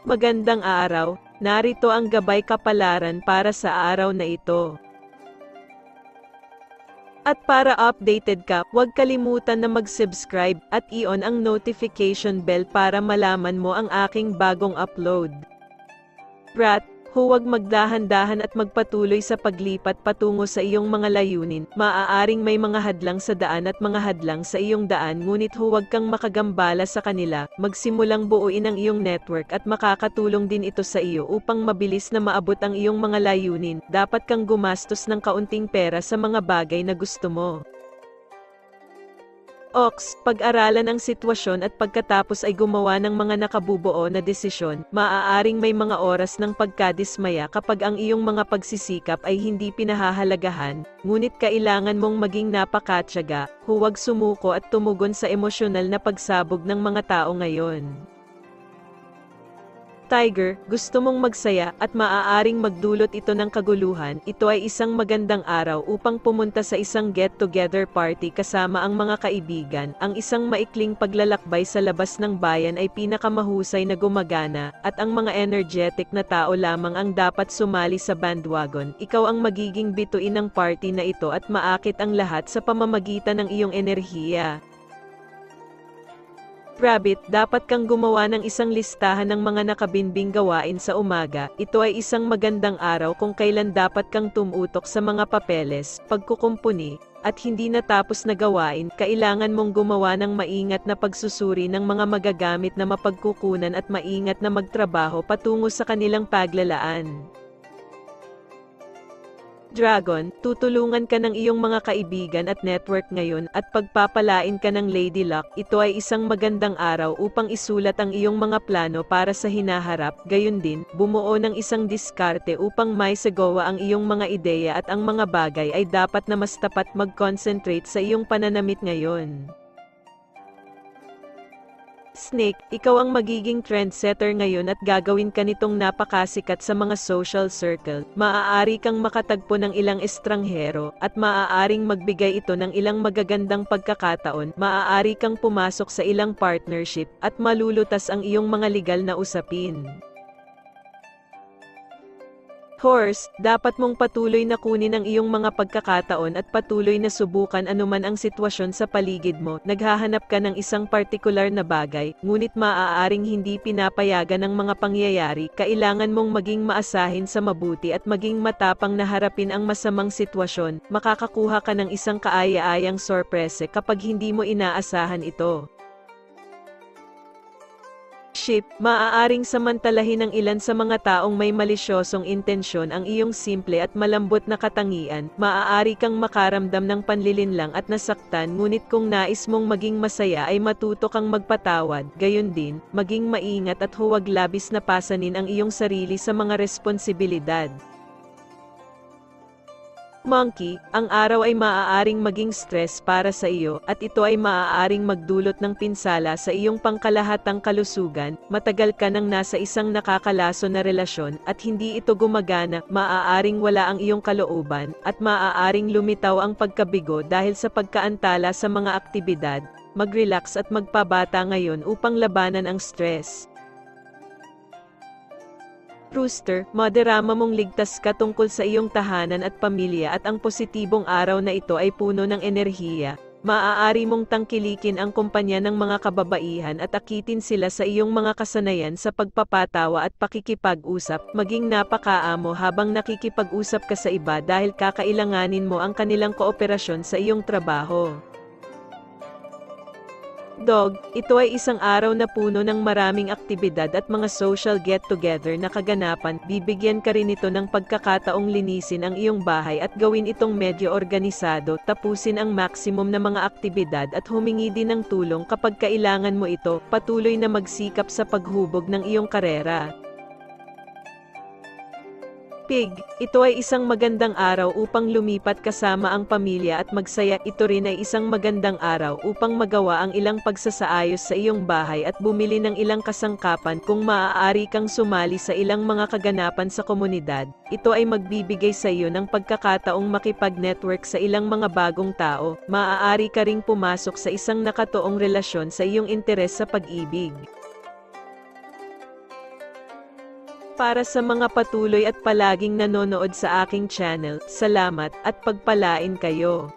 Magandang araw, narito ang gabay kapalaran para sa araw na ito. At para updated ka, huwag kalimutan na mag-subscribe at i-on ang notification bell para malaman mo ang aking bagong upload. Rat, huwag magdahan-dahan at magpatuloy sa paglipat patungo sa iyong mga layunin. Maaaring may mga hadlang sa daan at mga hadlang sa iyong daan ngunit huwag kang makagambala sa kanila. Magsimulang buuin ang iyong network at makakatulong din ito sa iyo upang mabilis na maabot ang iyong mga layunin. Dapat kang gumastos ng kaunting pera sa mga bagay na gusto mo. Ox, pag-aralan ang sitwasyon at pagkatapos ay gumawa ng mga nakabubuo na desisyon, maaaring may mga oras ng pagkadismaya kapag ang iyong mga pagsisikap ay hindi pinahahalagahan, ngunit kailangan mong maging napakatsaga, huwag sumuko at tumugon sa emosyonal na pagsabog ng mga tao ngayon. Tiger, gusto mong magsaya at maaaring magdulot ito ng kaguluhan, ito ay isang magandang araw upang pumunta sa isang get-together party kasama ang mga kaibigan. Ang isang maikling paglalakbay sa labas ng bayan ay pinakamahusay na gumagana, at ang mga energetic na tao lamang ang dapat sumali sa bandwagon. Ikaw ang magiging bituin ng party na ito at maakit ang lahat sa pamamagitan ng iyong enerhiya. Rabbit, dapat kang gumawa ng isang listahan ng mga nakabinbing gawain sa umaga. Ito ay isang magandang araw kung kailan dapat kang tumutok sa mga papeles, pagkukumpuni, at hindi natapos na gawain, kailangan mong gumawa ng maingat na pagsusuri ng mga magagamit na mapagkukunan at maingat na magtrabaho patungo sa kanilang paglalaan. Dragon, tutulungan ka ng iyong mga kaibigan at network ngayon at pagpapalain ka ng Lady Luck. Ito ay isang magandang araw upang isulat ang iyong mga plano para sa hinaharap. Gayon din, bumuo ng isang diskarte upang may sagawa ang iyong mga ideya at ang mga bagay ay dapat na mas tapat mag-concentrate sa iyong pananamit ngayon. Snake, ikaw ang magiging trendsetter ngayon at gagawin ka nitong napakasikat sa mga social circle. Maaari kang makatagpo ng ilang estranghero, at maaaring magbigay ito ng ilang magagandang pagkakataon. Maaari kang pumasok sa ilang partnership, at malulutas ang iyong mga legal na usapin. Horse, dapat mong patuloy na kunin ang iyong mga pagkakataon at patuloy na subukan anuman ang sitwasyon sa paligid mo. Naghahanap ka ng isang partikular na bagay, ngunit maaaring hindi pinapayagan ng mga pangyayari. Kailangan mong maging maasahin sa mabuti at maging matapang na harapin ang masamang sitwasyon. Makakakuha ka ng isang kaaya-ayang sorprese kapag hindi mo inaasahan ito ship, maaaring samantalahin ng ilan sa mga taong may malisyosong intensyon ang iyong simple at malambot na katangian, maaari kang makaramdam ng panlilinlang at nasaktan ngunit kung nais mong maging masaya ay matuto kang magpatawad, gayon din, maging maingat at huwag labis na pasanin ang iyong sarili sa mga responsibilidad. Monkey, ang araw ay maaaring maging stress para sa iyo at ito ay maaaring magdulot ng pinsala sa iyong pangkalahatang kalusugan, matagal ka nang nasa isang nakakalaso na relasyon at hindi ito gumagana, maaaring wala ang iyong kalooban, at maaaring lumitaw ang pagkabigo dahil sa pagkaantala sa mga aktibidad, mag-relax at magpabata ngayon upang labanan ang stress. Rooster, madarama mong ligtas ka tungkol sa iyong tahanan at pamilya at ang positibong araw na ito ay puno ng enerhiya. Maaari mong tangkilikin ang kumpanya ng mga kababaihan at akitin sila sa iyong mga kasanayan sa pagpapatawa at pakikipag-usap, maging napakaamo habang nakikipag-usap ka sa iba dahil kakailanganin mo ang kanilang kooperasyon sa iyong trabaho. Dog, ito ay isang araw na puno ng maraming aktibidad at mga social get-together na kaganapan. Bibigyan ka rin ito ng pagkakataong linisin ang iyong bahay at gawin itong medyo organisado, tapusin ang maximum na mga aktibidad at humingi din ng tulong kapag kailangan mo ito. Patuloy na magsikap sa paghubog ng iyong karera. Pig, ito ay isang magandang araw upang lumipat kasama ang pamilya at magsaya. Ito rin ay isang magandang araw upang magawa ang ilang pagsasaayos sa iyong bahay at bumili ng ilang kasangkapan kung maaari kang sumali sa ilang mga kaganapan sa komunidad. Ito ay magbibigay sa iyo ng pagkakataong makipag-network sa ilang mga bagong tao. Maaari ka ring pumasok sa isang nakatoong relasyon sa iyong interes sa pag-ibig. Para sa mga patuloy at palaging nanonood sa aking channel, salamat at pagpalain kayo.